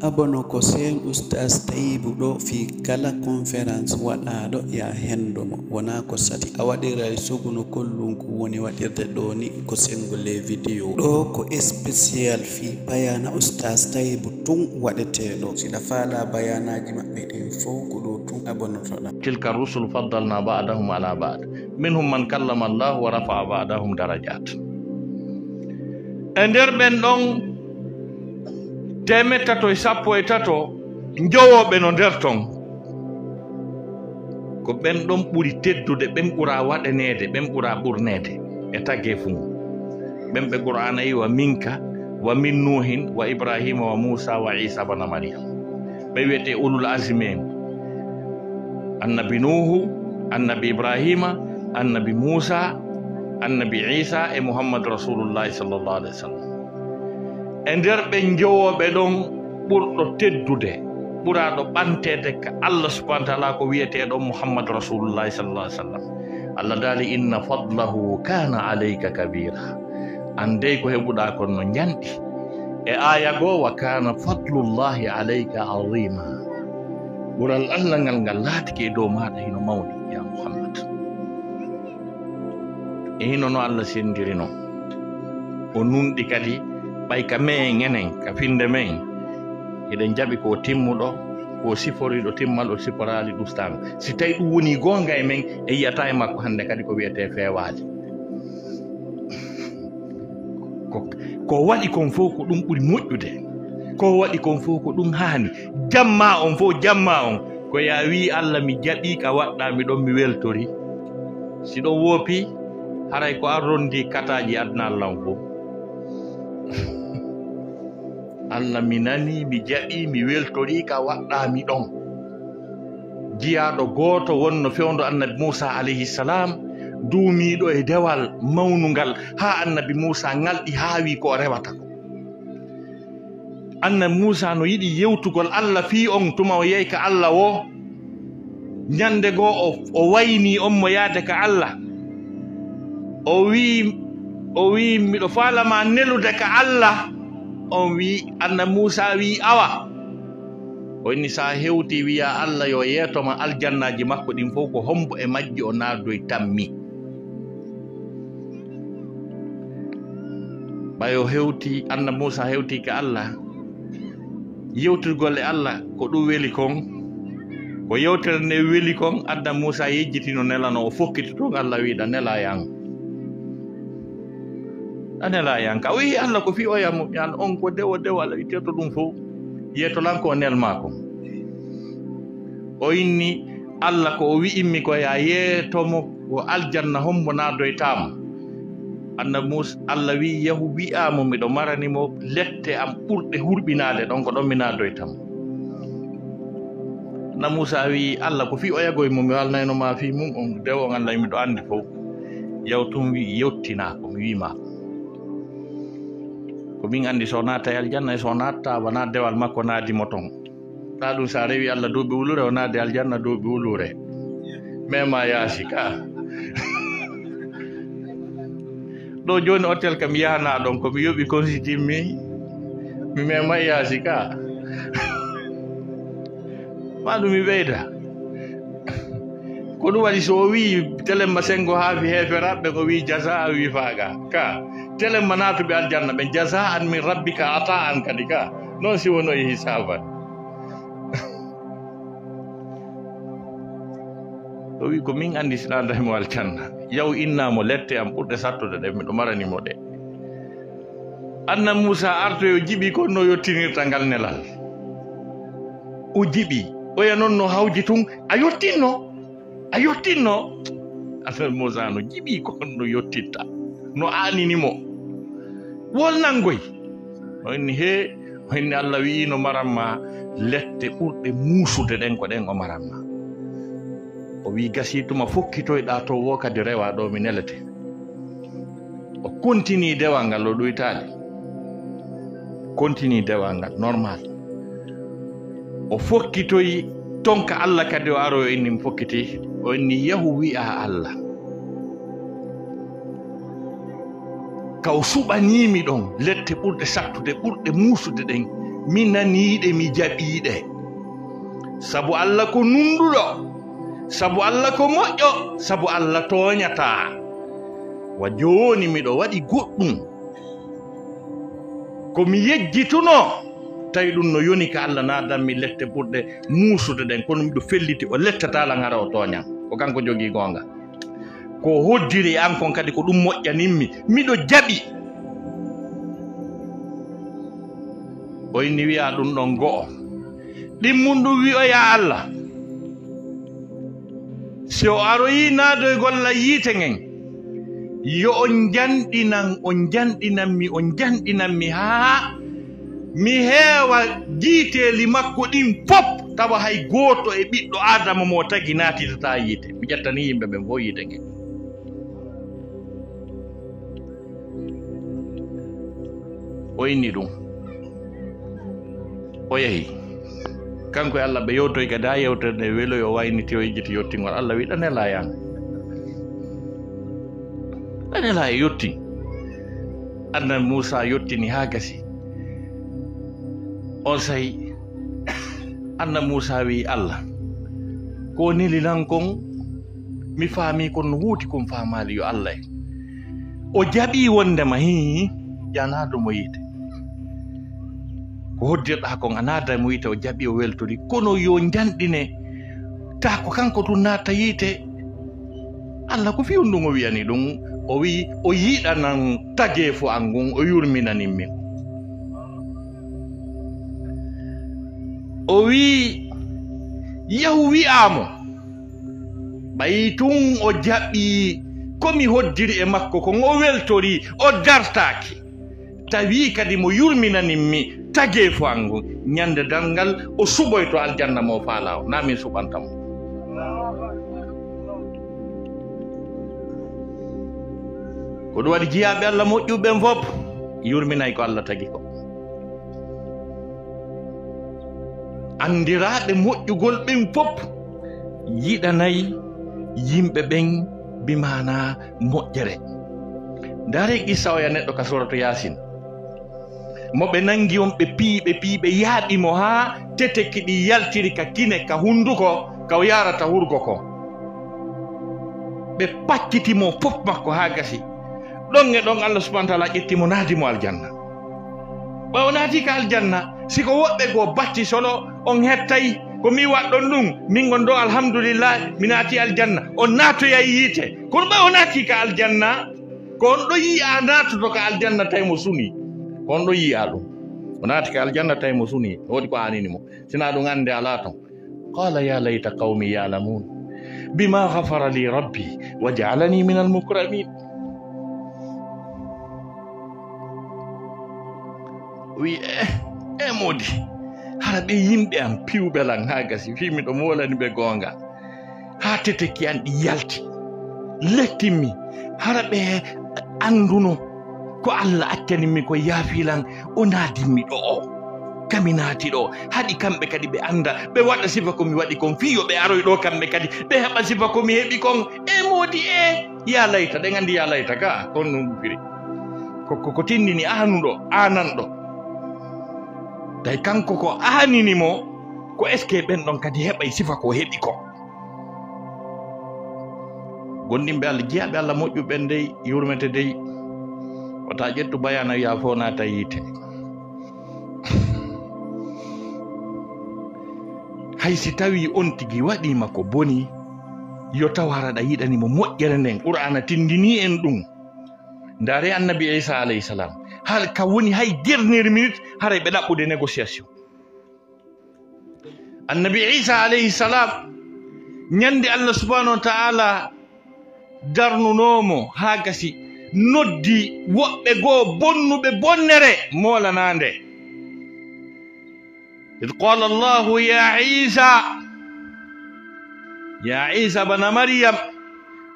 abono ko sen ustas tayibu ɗo fi kala conférence waɗaɗo ya henndu mo. Wonaa ko sati a waɗira e suguno kollungu woni waɗirde ɗo ni ko sengo ley vidéo. Ɗo ko spécial fi bayana ustas tayibu tun waɗeteɗo. Siɗa faala bayanaji maɓɓe ɗin fo ko ɗo tun abonotoɗa. Tilka rusul faddalna badahum ala bad. Minhum man kallama allah wa rafa'a badahum darajat. E nder ɓen ɗon temet tato e sappo e tato njowoɓe no nder ton. Ko ɓen ɗon ɓuri teddude ɓen ɓura waɗanede ɓen ɓura ɓurnede e tagge fuu. Ɓen ɓe qur'ana yi wa minka wa min nuhin wa ibrahima wa moussa wa isa bana mariam ɓe wiyete ulul asime en. Annabi nuhu annabi ibrahima annabi moussa annabi isa e mouhammadou rasulullahi sallllahu alih wa sallam e nder ɓe jowoɓe ɗon ɓurɗo teddude ɓuraɗo ɓantede ka allah subahana taala ko wiyeteɗon mouhammadou rasulullahi sallah sallam. Allah daali inna fadlahu kana aleyka kabira andey ko heɓuɗa kon no janɗi e aya goo wa kana fadlullahi aleyka arima ɓural allah ngal ngal laatike e dow maɗa hino mawni ya muhammad. E hino no allah sendiri noon o nunɗi kadi ɓay ka men enen ka finde men eɗen jaɓi ko timmuɗo ko siforiɗo timmal o siforali ɗustan si tawi ɗum woni gonga e men e yiyata e makko hannde kadi ko wiyete fewali ko waɗi kon fof ko ɗum ɓuri moƴƴude. Ko waɗi kon fof ko ɗum haani. Jamma on fof jamma on. Ko ya wi allah mi jaɓi ka waɗɗa miɗon mi weltori. Si ɗon woopi haray ko arrondi kataji adna allah fof allah mi nani mi jaɓi mi weltori ka waɗɗami ɗon. Jiyaɗo goto wonno fewdo annabi moussa alayhi salam duumiɗo e dewal mawnugal ha annabi moussa ngalɗi haawi ko rewata ko. Annabi moussa no yiɗi yewtugol allah fi on tuma o yehi ka allah wo. Ñande goo o wayni on mo yaade ka allah. O wi o wi miɗo falama nelude ka allah. on wi anna musa wi awa. O inni sa hewti wiya allah yo yeetoma aljannaji makko ɗin fof ko hombo e majji o naardoy tammi ɓayo hewti anna musa hewti ka allah yewtirgol e allah ko ɗum weli kon ko yewtere nde weli kon adda musa yejjitino nelano o fokkiti toon allah wiiɗa nelayan an helayanka o yehi allah ko fi oyamo yan on ko dewo dewo allah itteto ɗum fof yetolanko o nelma ko o inni allah ko o wi'inmi ko ya yeetomo ko aljanna hombo doytamo annabi musa allah wi yahu wi'amo miɗo maranimo lette am ɓurɗe hurɓinade ɗon ko ɗon mi doytamo annabi moussa wi allah ko fi o yagoye mi walnaynoma fi mum on dewo on allah miɗo anndi fof yawtum wi yettinako mi wimako ko min anndi so naata e aljanna so natta wona dewal makko naadimo ton. Ɗa ɗum so a rewi allah duuɓi wulure o naade aljanna duuɓi wulure. Mema yaasi ka. Ɗo jooni hôtel kam yahana ɗon komi yoɓi consitimmi mi. Mema yaasi ka. Ma ɗum mi ɓeyda. Ko ɗum waɗi so o wii telemma sengo haafi heeferaɓɓe ko wii jasa a wii faaga ka. tele manatu aljanna ɓe jasa an min rabbika ata an kadi ka. Noon si wono e hisaba o wi ko min andi sinadahimo aljanna. Yaw innamo lette am ɓurɗe sattude ɗe miɗo maranimo ɗe. Annan moussa artoyo jiɓi ko no yottinirta ngal nelal. O jiɓi oya noon no hawji tun a yottinno a yottinno. Annan moussa no jiɓi ko no yottitta no aaninimo wolnangoy o inni he oni inni allah wiino maranma lette ɓurɗe muusude ɗen ko ɗen o maranma o wi gasituma fokkitoyɗa to wo kadi rewa ɗo mi nelete. O kontini dewal ngal o ɗoytali. Kontini dewal ngal normal. O fokkitoyi tonka allah kadi o aro inni mi fokkiti. O inni yahu wi'a allah kaw suɓanimi ɗon lette ɓurɗe sattude ɓurɗe muusude ɗen. Mi naniiɗe mi jaɓiiɗe. Sabu allah ko nunduɗo sabu allah ko moƴƴo sabu allah tooñataa. Wa jooni miɗo waɗi goɗɗum. Ko mi yejjitunoo tawi ɗum no yoni ka allah naadanmi lette ɓurɗe muusude ɗen. Kono miɗo felliti o lettatala ngara o tooñan. Ko kanko jogii goonga. ko hoddiri an kon kadi ko ɗum moƴƴaninmi. Miɗo jaɓi. Oyni wiya ɗum ɗon go'o. Ɗimmum ɗum wi'oya allah. Si o aroyi naadoy golla yiite ngen yo on janɗinan on janɗinanmi on janɗinanmi haa mi heewa giiteeli makko ɗin fof tawa hay gooto e ɓiɗɗo adama mo tagi naatitata yiite. Mi ƴettani yimɓe ɓen fof yiite ngen. O ni ɗum o yehi kanko e allah ɓe yewtoy kadi ha yewtere nde o wayniti o yejjiti yettingol allah wi ɗanela yan ɗanela e yetti annabi moussa yettini ha gasi on sayi annabi moussa wi allah ko nelinan kon mi faami kon no huuti kon faamali yo allah e o jaɓi wondema hi yanadumo yiite ko hoddirɗa kon a naada mo yiite o jaɓi o weltori kono yo janɗine ta ko kanko tun naata yiite allah ko fiwun ɗum o wiyani ɗum. O wi o yiɗanan tageefo an ngun o yurminanin min. O wii yahu wi'aamo ɓayi tun o jaɓi komi hoddiri e makko kon o weltori o dartaaki. tawi kadi mo yurminaninmi tagee fo an ngun ñande dalngal o suɓoy to aljanna mo faala o na min suɓantamo ko ɗum waɗi jeyaɓe allah moƴƴuɓen fof yurminay ko allah tagi ko. Andiraaɓe moƴƴugol ɓen fof yiɗanayi yimɓe ɓen bimana moƴƴere. Ndaari qissa oya neɗɗo ka sorato yasin mo ɓe nangi on ɓe pii ɓe pii ɓe yaaɓi haa teteki ɗi yaltiri ka kine ka hunnduko ka o yarata hurgo ko. Ɓe pakkitimo fof makko haa gasi. Ɗon e ɗon allah subahana taala ƴettimo naadimo aljanna. Ɓawo naati ka aljanna siko woɓɓe goo batti solo on hettayi ko mi waɗɗon ɗum min gon ɗo alhamdulillah mi naati aljanna. On naatoyay yiite. Kono ɓawo naati ka aljanna ko on ɗo yi'a naatoto ka aljanna tawi mo suni. Ko on ɗo yiya ɗum o naati ka aljanna tawi mo suni woodi ko anini mo sina ɗum ande ala ton qala ya layta qawmi yalamun bima gafara li rabbi. Wa jaalani min almukramin wi e e modi. Hara ɓe yimɓe am piwɓelan ha gasi fi miɗo molani ɓe gonga ha teteki an ɗi yalti lettinmi hara ɓe anduno ko allah accanimmi ko yaafilan o naadinmi ɗo. O kami naati ɗo. Haɗi kamɓe kadi ɓe annda. Ɓe waɗa sifa komi waɗi kon. Fiyo ɓe aroy ɗo kamɓe kadi. Ɓe heɓa sifa komi heɓi kon. E moodi e ya layta. Ɗen anndi ya layta ka? Kon non firi koko ko tindini aanuɗo aananɗo tawi kanko ko aaninimo ko est ce que ɓen ɗon kadi heɓay sifa ko heɓi ko? Gonɗinɓe allah jeyaɓe allah moƴƴuɓen dey yurmete dey. Wata ƴettu bayana wiya fo naata yiite hay si tawi on tigi waɗima ko boni yo taw haraɗa yiɗanimo moƴƴere nden qur'ana tindini en ɗum ndaare annabi isa alayhi salam. Hal ka woni hay derniére minute haray ɓe ɗaɓɓude négociation annabi isa alayhi salam ñande allah subahanahu wa taala darnunomo ha gasi noddi woɓɓe goo bonnuɓe bonnere moolanande id qala allahu ya isa ya isa bana maryam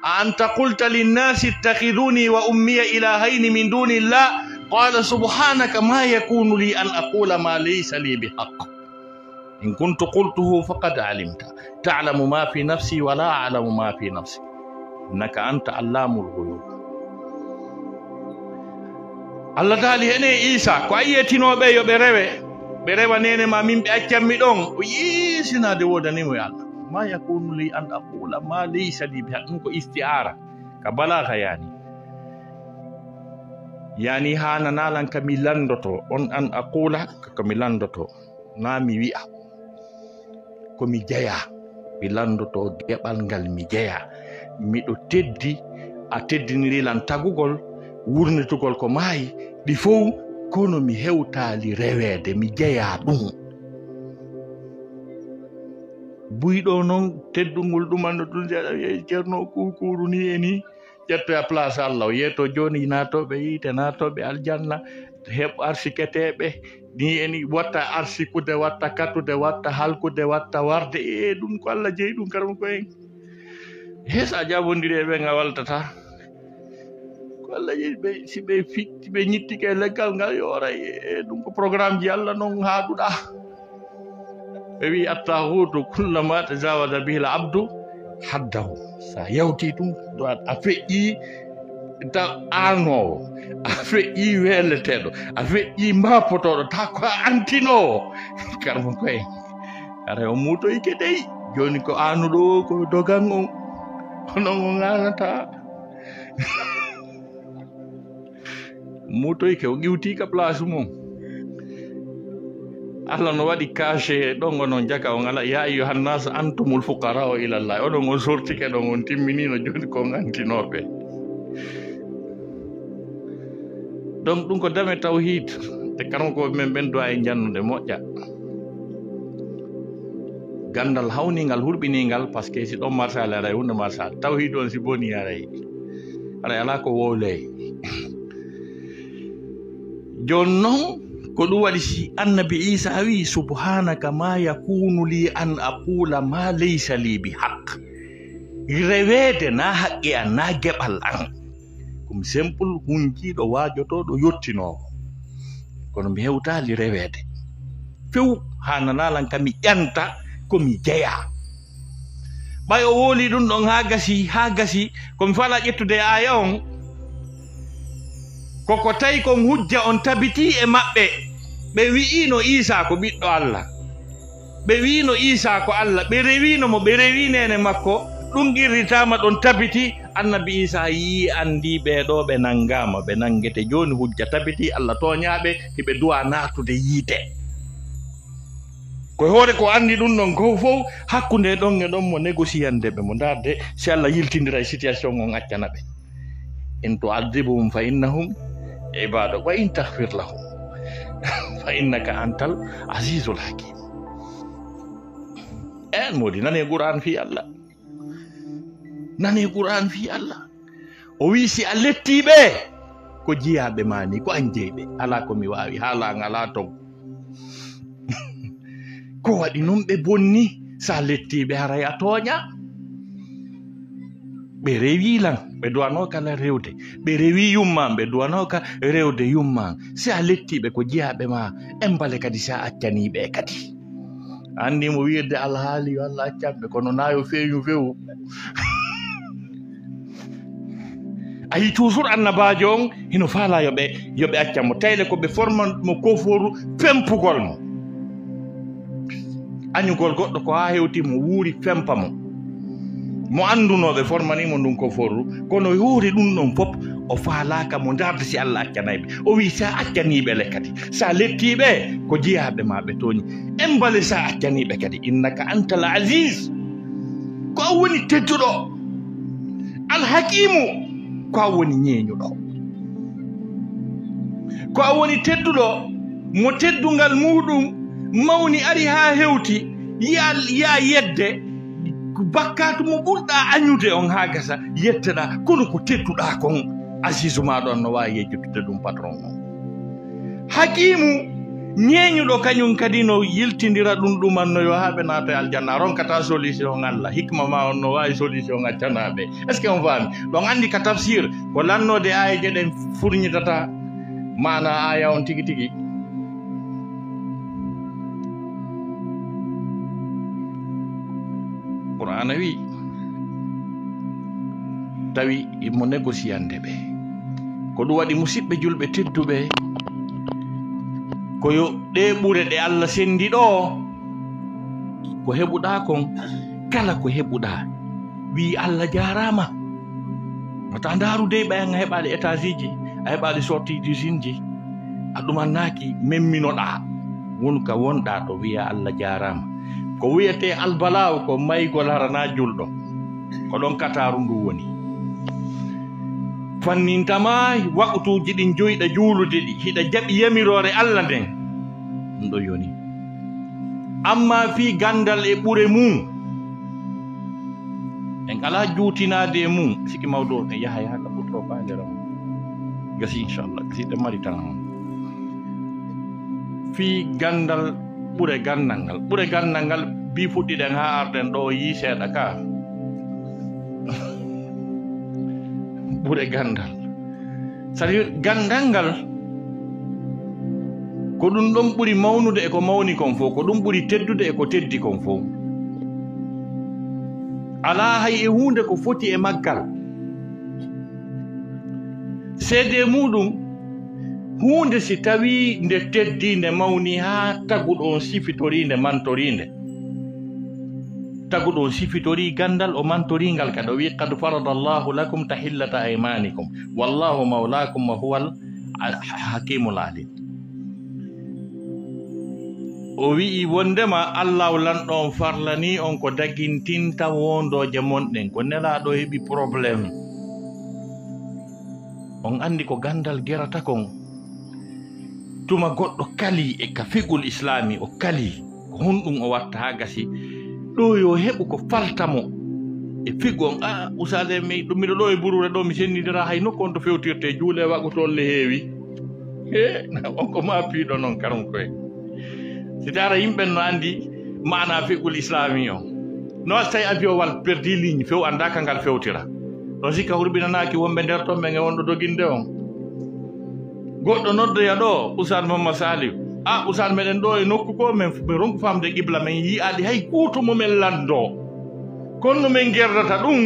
a anta qulta linnasi ittakhiduni wa ummiya ilahaini min duni illah qala subhanaka ma yakunu li an aqula ma laysa li bihaq in إن qultuhu faqad alimta ta'lamu ma fi nafsi wa la a'lamu ma fi nafsi innaka anta allamul ghuyub allah taali hene isa ko tino be yo berewe. Berewa nene ma min accam mi don o yisinade wodanimo mo ya allah. Ma yakunu li an aqula ma Isa li biha ɗum ko istiara. Ka balaka yani. Yani hananalan kami landoto on an aqula komi landoto na mi wi'a. Komi jeya mi landoto gebal gal mi jaya. Mi do teddi a teddinilan tagugol wurnitugol ko maayi ɗi fof kono mi hewtali rewede mi jeya ɗum. Buyɗo noon teddungol ɗumanno ɗum ceerno kukuru ni e ni ƴettoya place allah. O yeeto joni natoɓe yiite natoɓe aljanna heɓ arsiketeɓe ni eni watta arsikude watta katude watta halkude watta warde. E ɗum ko allah jeeyi ɗum karama koyen hesa jaɓodiri e ɓe waltata ko allah yehi ɓe si ɓe fitti ɓe ñittike leggal ngal yo e, e ɗum ko programme ji allah noon haaɗuɗa ɓe wi attahutu kullama tajawada bihil abdu haddahu. So a yawtii ɗum a feƴƴi ta aanoowo a feƴƴi weleteɗo a feƴƴi mbapotoɗo ta ko a antinoowo. Karma koye ara o muutoyi kedeyi joni ko aanuɗo ko dogan on onon o ŋaanataa muutoyi ke o ƴiwtika place mum allah no waɗi caché ɗon onon jaka on ala ya ayuhannas antumul fuqara o ilallah oɗon on sortike ɗon on timminino joni ko gantinoɓe donc ɗum ko dame tawhid te kankoɓe men ɓen duwa e jannude gandal hawningal hurɓiningal par ce que si ɗon marsal aray hunde marsal. Tawhid on si boni aray ala ko wowley joni noon ko ɗum waɗi si annabi isa wi subhanaka ma yakunu li an aqula ma leysa li bi haq reweede na haqqe an na geɓal an. Ɗum simple hunkiɗo wajotoɗo yottinoowo kono mi hewtali reweede few hananalan kami ƴanta ko mi jeyaa ɓay o wooli ɗum ɗon haa gasi haa gasi komi fala ƴettude aya on koko tawi kon hujja on tabiti e maɓɓe ɓe wi'ino isa ko ɓiɗɗo allah. Ɓe wino isa ko allah. Ɓe rewino mo ɓe rewinene makko. Ɗum qirritama ɗon tabiti. Annabi isa yi andi ɓeɗo ɓe nangama ɓe nangete. Joni hujja tabiti allah toñaɓe hiɓe duwa natude yiite. Koye hoore ko andi ɗum ɗon ko fof hakkunde ɗon e ɗon mo négociande ɓe mo darde si allah yiltidira e situation on accana ɓe. In to adibum fa innahum in tahfir lahum fa innaka antal azizul hakim en modi nane qur'an fi allah nane qur'an fi allah o wi si a lettiɓe ko jiyaɓe mani ko an ala ko komi wawi haalang ngala ton ko waɗi noon ɓe bonni sa lettiɓe haray a tooña ɓe rewi lan ɓe duwano kala rewde. Ɓe rewi yumman ɓe duwano ka rewde yumman. Si a lettiɓe ko jeyaɓe ma en bale kadi si a accaniɓe kadi. Andi mo wirde alhaali yo allah accanɓe kono nayo feeñu fewu. Ayi toujours annabajo on hino faala yoɓe yoɓe accanmo tayle koɓe formanmo koforu fempugol mo. Añugol goɗɗo ko ha hewti mo wuuri fempa mo. mo anndunoɓe formanimo ndun ko forru. Kono yoori ɗum ɗon fof o faalaka mo darde si allah accanayɓe o wi sa accaniɓe le kadi. Sa lettiɓe ko jeyaɓe maɓe toñi en bale sa accaniɓe kadi. Innaka antal asis ko a woni tedduɗo alhakimu ko a woni ñeeñuɗo. Ko a woni tedduɗo mo teddungal muɗum mawni ari ha hewti ya ya yedde bakkatu mo ɓurɗa añude on ha gasa yetteɗa kono ko tedduɗa kon asise maɗon no wawi yejjutude ɗum patron on hakimu ñeeñuɗo kañum kadi no yiltidira ɗum ɗumannoyo yo ɓe naata e aljanna. Ronkata solution allah hikma ma on no wawi solution accanaɓe est ce que on faami? Ɗon andi ka tafsir ko lannode aya jeɗen furñitata mana aya on tigui tigui ana wi tawi mo négociande ɓe. Ko ɗum waɗi musidɓe julɓe tedduɓe ko yo ɗe ɓure ɗe allah sendi ɗo ko heɓuɗa kon kala ko heɓuɗa wi allah jarama. Wata ndaaru dey ɓayan a heɓaali étage ji a heɓaali sorti d'usine ji a ɗumannaki memminoɗa wonka wonɗa ɗo wiya allah jarama. ko wiyete albalaw ko maygol harana julɗo. Ko ɗon kataru ndu woni. Fannintama waktuji ɗin joyiɗa juulude ɗi hiɗa jaɓi yamirore allah nden ɗum ɗo yoni. Amma fi gandal e ɓure mum en ala juutinade e mum siki mawdo en yaha yaha ka ɓurto e bandira mum gasi inchallah gasi mari tan fi gandal ɓure gandal ngal. Ɓure gandal ngal bi fuɗɗiɗen ha arɗen ɗo yi seeɗa ka. Ɓure gandal sadi gandal ngal ko ɗum ɗon ɓuri mawnude e ko mawni kon fof ko ɗum ɓuri teddude e ko teddi kon fof ala hay e hunde ko foti e maggal. Seede muɗum huunde si tawii nde teddii nde mawni haa taguɗon sifitorii nde mantorii taguɗon sifitorii ganndal o mantoriingal kadi o wii qad farada allahu lakum tahillata aymanikum. Wallahu mawlakum wa huwal hakimul alim o wi'i wondema allah lanɗon farlani on ko dagintinta wondoje monɗen ko nelaɗo heɓi probléme on anndi ko ganndal gerata kon tuma goɗɗo kali e ka figol islami o kali ko honɗum o watta ha gasi. Ɗo yo heɓu ko farta mo e figon ah, a usade mi ɗum miɗo ɗo e burure ɗo mi sennidira hay nokku on to fewtirte juule e wago toon le heewi. E on ko ma noon karum koye. Si tara yimɓen no anndi mana figol islami o. No so tawi avion wal perdi ligne few anda ka ngal fewtira. Ɗon sikka hurɓinanaki wonɓe nder toon ɓe e wonɗo doginde on. goɗɗo noddoya ɗo usane mamma saliw a usane meɗen ɗo e nokku ko min min ronku famde qibla min yiyaade hay kuuto mumen lanndoo kono no min gerdata ɗum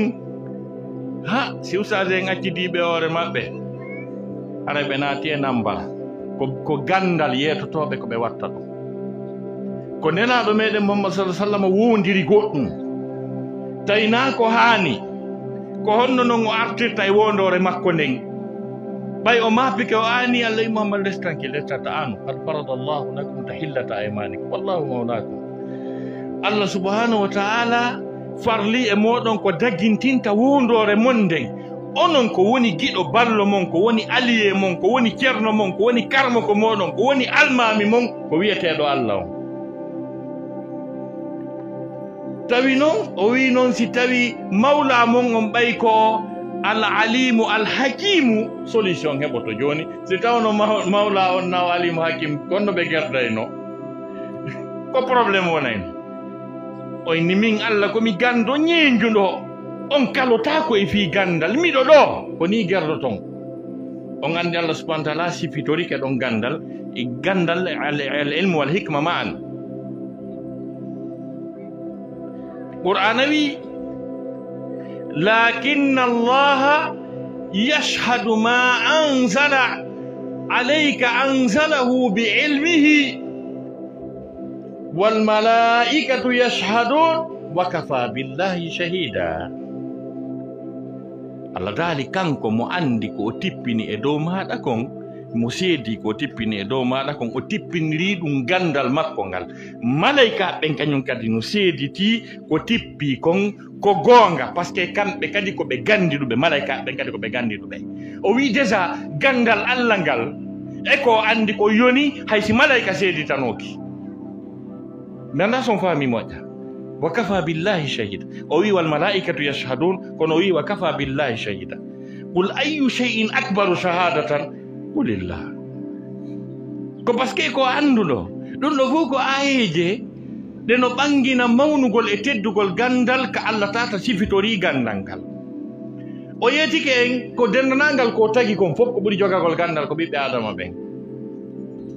ha si usage en accidiɓe hoore maɓɓe ara ɓe naati e nambal ko gandal yeetotooɓe ko ɓe watta ɗum. Ko nenaɗo meɗen muhammad sa sallam wondiri goɗɗum. Tawi na ko haani ko honno noon o artirta e wondore makko nden ɓay o maafike o aani allah i mouhammad les tanki lestata anu qad farada llahu lakum tahillata aymanikum wallahu mawlakum allah subhanahu wa taala farli e moɗon ko daggintinta wondore mon nden onon ko woni giɗo ballo mon ko woni aliye mon ko woni ceerno mon ko woni karmo ko moɗon ko woni almami mon ko wiyeteɗo allah on. Tawi noon o wi noon si tawi mawla mon on ɓay ko al alimu al hakimu solution heɓoto joni. Si tawno mawla on naw alimu hakim konno ɓe gerdayno ko probléme wonayno oy ni min allah komi gando ñeñjuɗo on kalotako e fi gandal miɗo ɗo ko ni gerdo ton on andi allah subahana taala sifitorike ɗon gandal. E gandal al ilmu wal hikma ma an qur'ana wi لكن الله يشهد ما أنزل عليك أنزله بعلمه. والملائكة يشهدون وكفى بالله شهيدا. الله dali kanko mo andi إدوم هذا tippini mo seedi ko tippini e dow maɗa kon o tippiniri ɗum gandal makko ngal. Malaykaɓe ɓen kañum kadi no seediti ko tippi kon ko goonga par ce que kamɓe kadi koɓe gandi ɗuɓe malaykaɓe ɓen kadi koɓe gandi ɗuɓe o wi déjà gandal allah ngal e ko andi ko yoni haysi malayka seeditanoki. Nanda son faami moƴƴa. Wa kafa billahi shahida. O wi wal malaikatu yashhadun kono o wi wa kafa billahi shahida. Qul ayu cheyin akbaru shahadatan? Qulillah ko que ko annduɗo ɗum ɗo fof ko ayeje ɗe no ɓangina mawnugol e teddugol gandal ka allah tata sifitori gandal o yeetike en ko dendanangal ko tagi kon fof ko ɓuri jogagol gandal ko ɓiɓɓe adama ɓen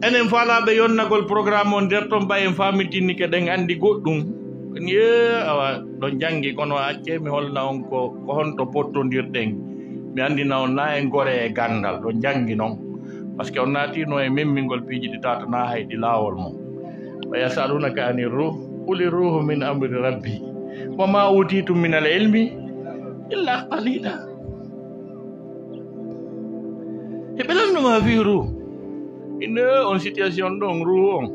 enen faalaɓe yonnagol programme o nder toon ɓay en faamitinni keɗen anndi goɗɗum ye awa ɗon janngi kono acce mi holna on ko ko honto pottodirɗen mi anndina on na en gore e gandal ɗon janngi noon par ce que on naatino e memmingol piiji ɗi tata na hayɗi laawol mum wa yasalunaka ani ruh quli ruhu min amri rabbi. Wa ma utitum min al ilmi illa qalila. E ɓelamnoma fi ruh. Ine on situation ɗon ruh on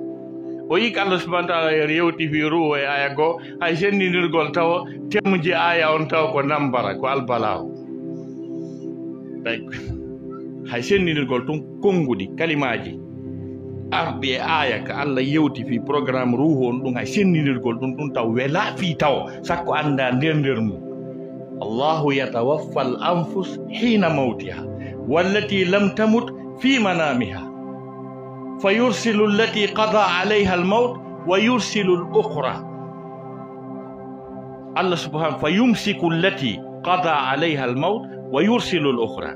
o yi ko allah subahana taala yewti fi ruh e aya goo hay senndinirgol taw temje aya on taw ko nambara ko albalaw hay senndinirgol tun konnguɗi kalimaji arɗi e aya ka allah yewti fi programme ruhu on ɗum hay senndinirgol ɗum ɗum taw wela fi taw sakko annda nder nder mum. Allahu yatawaffa l anfus hina mawtiha wallati lam tamut fi manamiha fa yursilu allati qada alayha al maut wa yursilu l ukra allah subhanahu fa yumsiku allati qada alayha al maut wa yursilul ohra ukhra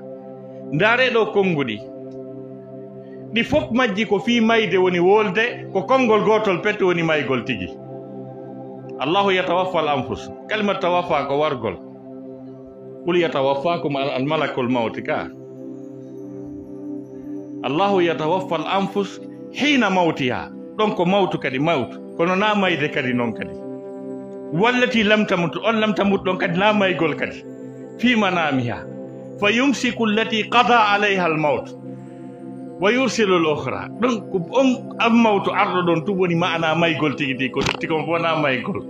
ndareɗo konnguɗi ɗi fof majji ko fii mayde woni wolde ko konngol gotol pette woni maygol tigi. Allahu yatawaffa al anfus. Kalima tawaffa ko wargol. Qul yatawaffakum al malakul mawti ka. Allahu yatawaffa al anfus hina mawtiha. Ɗon ko mawtu kadi mawtu. Kono na mayde kadi noon kadi. Wallati lam tamut on lam tamut ɗon kadi na maygol kadi في منامها فيمسك التي قضى عليها الموت ويرسل الأخرى. دونك أم أم موت أرض تبوني ما أنا ما يقول تي تي كنت تكون وأنا ما يقول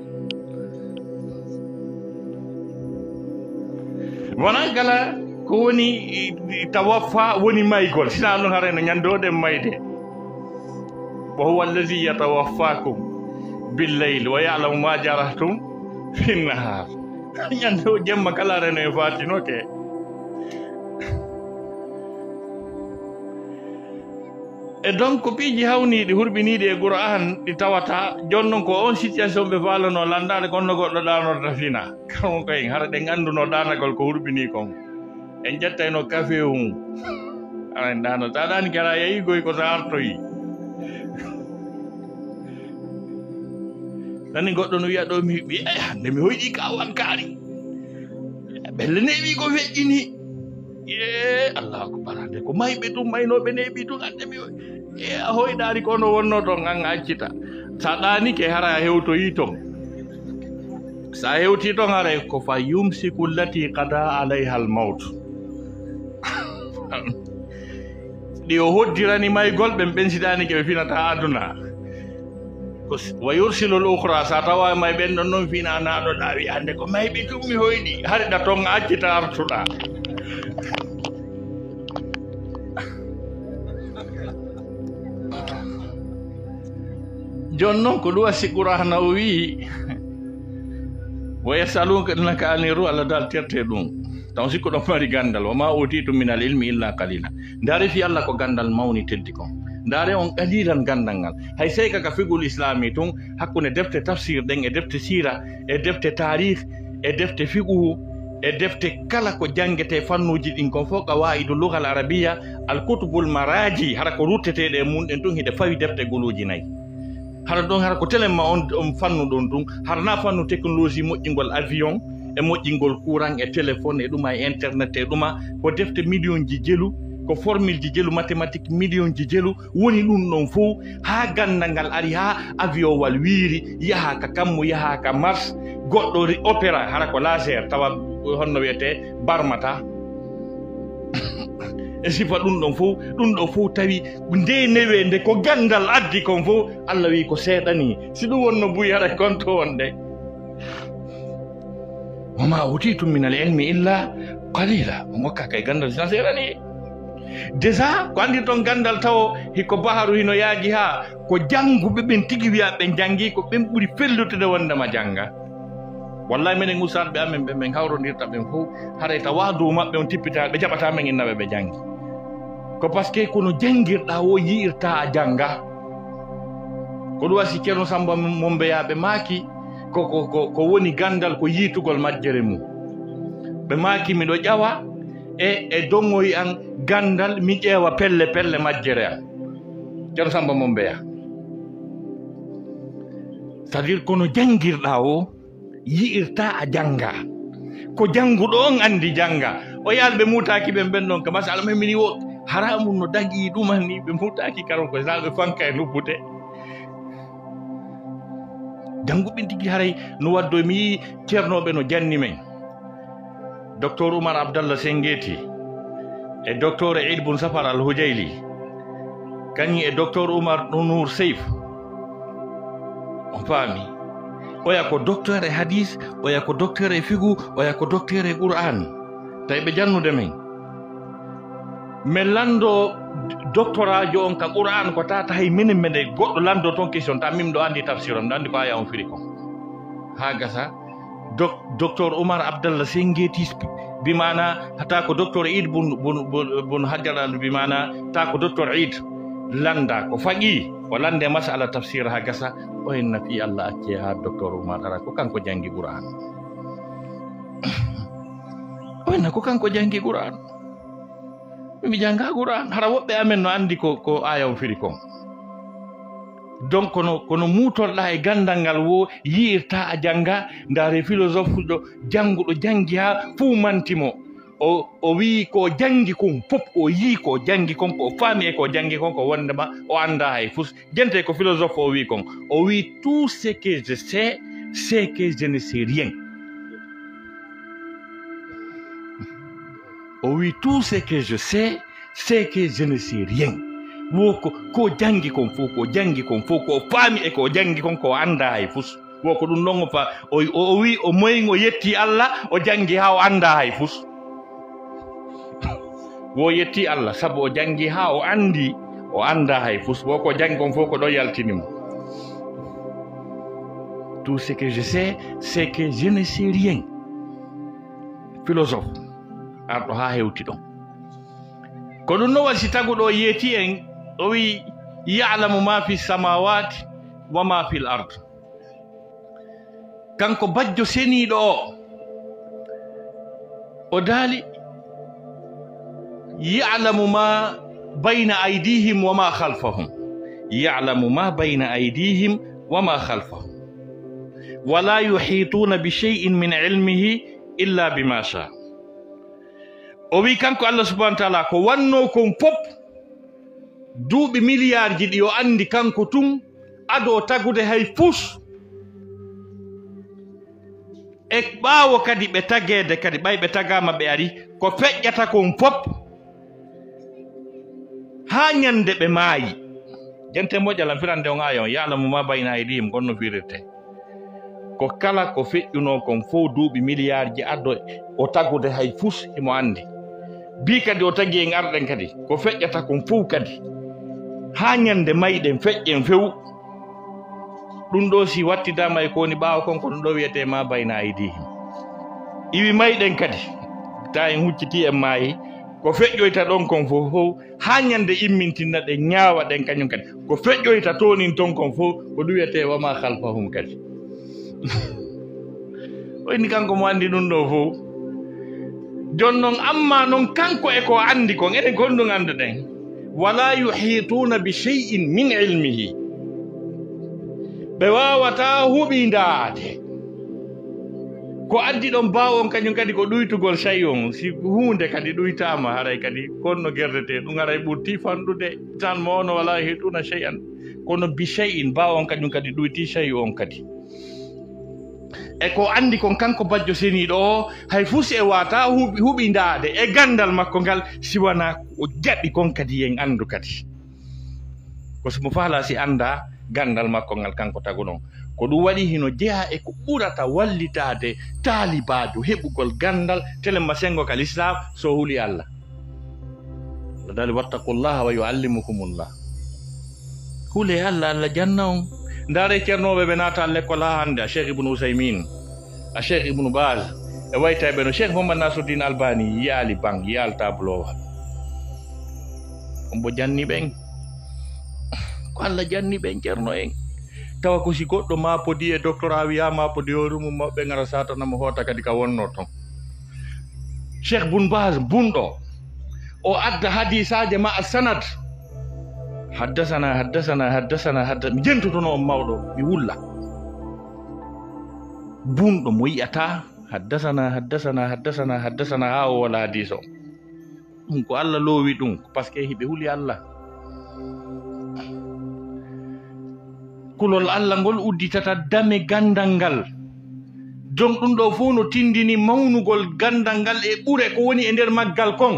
وأنا قال كوني توفى وني ما يقول سنانو نياندو دم ما وهو الذي يتوفاكم بالليل ويعلم ما جرحتم في النهار. Ñande o jemma kala reno e fatinoke e donc piiji hawniiɗi hurɓiniiɗi qur'an ɗi tawata jooni ko on situation ɓe faalano lanndade konno goɗɗo ɗanorta fina. Kamo koye hara ɗe ngannduno ɗanagol ko hurɓinii kon en ƴettayno café mum aɗa ɗano sa ɗani kara yeyi goy ko sa artoyi nani goɗɗo no wiya ɗo mi ɓi e hande mi hoyɗi kawan kaari. Ɓelle neɓi ko feƴƴini e allah akbar hande ko mayɓe tum maynoɓe neɓi tum hande mi e a hoyɗari kono wonno ton an accita sa ɗanike hara hewtoyi ton sa hewti ton hara ko fa yumsiku llati qada alayha al mawt ɗi o hoddirani maygol ɓen ɓensiɗanike ɓe finata aduna. Wa yursilu l ukra sa tawa may ɓen ɗon noon fina naɗo ɗawi hande ko mayɓe tum mi hoyɗi hariɗa toon accita artuɗa joni noon ko ɗum wasi qur'ana o wii wa yasalunaka ani ru allah dal terte ɗum taw sikko ɗon mari gandal wa ma utitum min al ilmi illa qalila. Ndaare fi allah ko gandal mawni teddi kon ndaare on qalilan ganndal ngal. Hay sey kaka figol islami tun hakkunde defte tafsir ɗen e defte sira e defte tarih e defte fiquhu e defte kala ko jangete fannuji ɗin. Kon fof qawaidu lugal arabiya alkutubul maraji hara ko rutteteɗe e mum ɗen tun hiɗe fawi defte goluuji nayyi hara ɗon hara ko telenma on on fannu ɗon tun. Hara naa fannu technologie moƴƴingol avion e moƴƴingol courant e téléphone e ɗuma e internet e ɗuma ko defte million ji jelu ko formule ji jelu mathématique million ji jelu woni ɗum ɗon fof haa gandal ngal ari haa avion wal wiiri yaha ka kammo yaha ka mars goɗɗo opéra hara ko laser tawa honno wiyete barmata. E sifa ɗum ɗon fof ɗum ɗo fof tawi nde newende ko gandal addi kon fof allah wi ko seeɗani. Si ɗum wonno buyi haɗa e konto wonde. Wama utitum min al ilmi illa qalila o gokkaka e gandal sina seeɗani. déjà ko anndi toon ganndal taw hiko baharu hino yaaji haa ko jannguɓe ɓen tigi wiya ɓe janngi ko ɓen ɓuri fellutude wondema jannga. Wallahi minen usanɓe amen ɓe min hawrodirta ɓen fof haray tawa dow maɓɓe on tippita ɓe jaɓata men innaɓe ɓe janngi. Ko par ce que kono janngirɗa o yi'irta a jannga. Ko ɗum wasi ceerno samba mombeyaɓe maaki koko ko woni ganndal ko yiitugol majjere mum. Ɓe maaki miɗo ƴawa e e dongoyi an gandal mi ƴeewa pelle pelle majjere am. Ceerno samba mo mbeya. C' à dire kono janngirɗaa o yi'irta a jannga. Ko jannguɗo on anndi jannga. O yaalɓe muutaaki ɓen ɓen ɗon ka masala ma mini wo haramu no dagii ɗuman ni ɓe muutaaki karon ko saa ɓe fanka e lubbude jannguɓe tigi haray no waddo mi yii ceernoɓe no janni men. Docteur Umar abdallah sengeti e Dr. eid bun safar al hujayli kañi e Dr. Umar nour Seif on faami oya ko docteur e hadis oya ko docteur e figu oya ko docteur e qur'an tawi ɓe jannude men min lando doctorajo on ka qur'an ko tata hay minen mene goɗɗo lando toon question ta min ɗo andi tafsir om ɗo ya ko aya on firi kon ha gasa dok, Dr. Umar Abdullah Singgiti bimana hata ko Dr. Eid bun bun bun, bun Hajar al bimana ta ko Dr. Eid landa ko fagi walande masala tafsir hagasa o inna fi Allah aja Dr. Umar ara ko kan ko janggi Quran o inna ko kan ko janji Quran mi janga Quran harawobbe amen no andi ko ko ayaw firikong. Donc kono kono mutorɗa e gandal ngal wo yiirta a janga ndaare philosophe ɗo ha fuu mantimo. O o wi ko jangi kon fof o yii ko jangi kon ko o faami e ko jangi kon ko wondema o anda hay fus. Jente ko philosophe o wi kon. O wi tout ce que je sais c'est que je ne sais rien. O wi tout ce que je sais c'est que je ne sais rien wo ko jangi kon fof ko jangi kon fof ko faami e ko jangi kon ko anda hay fus woko ɗum ɗon o fa o wi o moyin o yetti allah o jangi ha o anda hay fus wo yetti allah sabu o jangi ha o andi o anda hay fus woko jangi kon fof ko ɗo yaltinimo tout ce que je sais c'est que je ne sais rien. Philosophe arɗo ha hewti ɗon ko ɗum no wasi taguɗo yeeti en وي يعلم ما في السماوات وما في الأرض. كانكو بجو سيني دو ودالي يعلم ما بين أيديهم وما خلفهم. يعلم ما بين أيديهم وما خلفهم. ولا يحيطون بشيء من علمه إلا بما شاء. أوي كانكو الله سبحانه وتعالى كو وانوكم فوق duuɓi miliyaarji ɗi o anndi kanko tun ado tagude hay pus e ɓaawo kadi ɓe tageede kadi ɓay ɓe tagaama ɓe ari ko feƴƴata kon fof haa ñannde ɓe maayi. Jente moƴƴalam firande on ayon yaalamu ma bayna e ɗiyim gonno firirte ko kala ko feƴƴunoo kon fof duuɓi miliyaarji addo o tagude hay fus himo anndi. Mbi kadi o tagi en arɗen kadi ko feƴƴata kon fof kadi. haa ñannde mayɗen feƴƴen few ɗum ɗo si wattidama e kowoni ɓaawa kon ko ɗum ɗo wiyete ma bayna aydihim. Iwi mayɗen kadi ta en hucciti en maayi ko feƴƴoyta ɗon kon fof fof haa ñannde immintinna ɗe ñaawa ɗen kañum kadi. Ko feƴƴoyta toonin ton kon fof ko ɗum wiyete wama halfahum kadi. Oyni kanko mo anndi ɗum ɗo fof. Jon noon amma noon kanko e ko anndi kon enen kon ɗum annduɗen wala yuhituna bi shey'in min ilmihi ɓe wawata huɓindaade ko addi ɗon bawon kañum kadi ko ɗuytugol shay on si hunde kadi ɗuytama haray kadi konno gerdete ɗum haray ɓurti fanɗude tan ma ono wala hituna shay an kono bi shay bawon kañum kadi ɗuyti shay on kadi. E ko andi kon kanko bajjo seniɗo o hay fuu si e wata huɓindade e gandal makko ngal siwana o jaɓi kon kadi yen andu kadi. Ko somo faala si anda gandal makko ngal kanko tagu ɗon ko ɗum waɗi hino jeeha e ko ɓurata wallitade taalibajo heɓugol gandal telema sengo kal islam so huuli allah. Allah dali wattaqullaha wa yuallimukumullah. Huule allah allah janna ndaare ceernoɓe ɓe naata l'école ha hannde a cheikh ibnu ousaymin a cheikh ibnu bas e waytaɓe no cheikh mohamad nasruddin albani yaali banque yaal tablowal on janni ɓen ko allah janni ɓen ceerno en tawa ko si goɗɗo mapodi e doctorat wiya mapodi o rumum maɓɓe gara satanamo hoota kadi ka wonno toon cheikh bun bas bunɗo o adda hadisaje ma a sanad haddasana haddasana haddasana hadda mi jentotono on mawɗo mi wulla. Bunɗo mo yi'ata haddasana haddasana haddasana haddasana ha o wala hadis on ɗum ko allah loowi ɗum par ce que hiɓe huli allah. Kulol allah ngol udditata dame gandal ngal. Jon ɗum ɗo fof no tindini mawnugol gandal ngal e ɓure ko woni e nder maggal kon.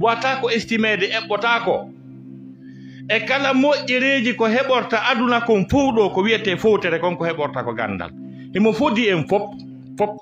Wata ko estimede eɓɓotako. e kala moƴƴereeji ko heɓorta aduna kon fof ɗo ko wiyetee fowtere kon ko heɓorta ko ganndal emo fodi en fop fop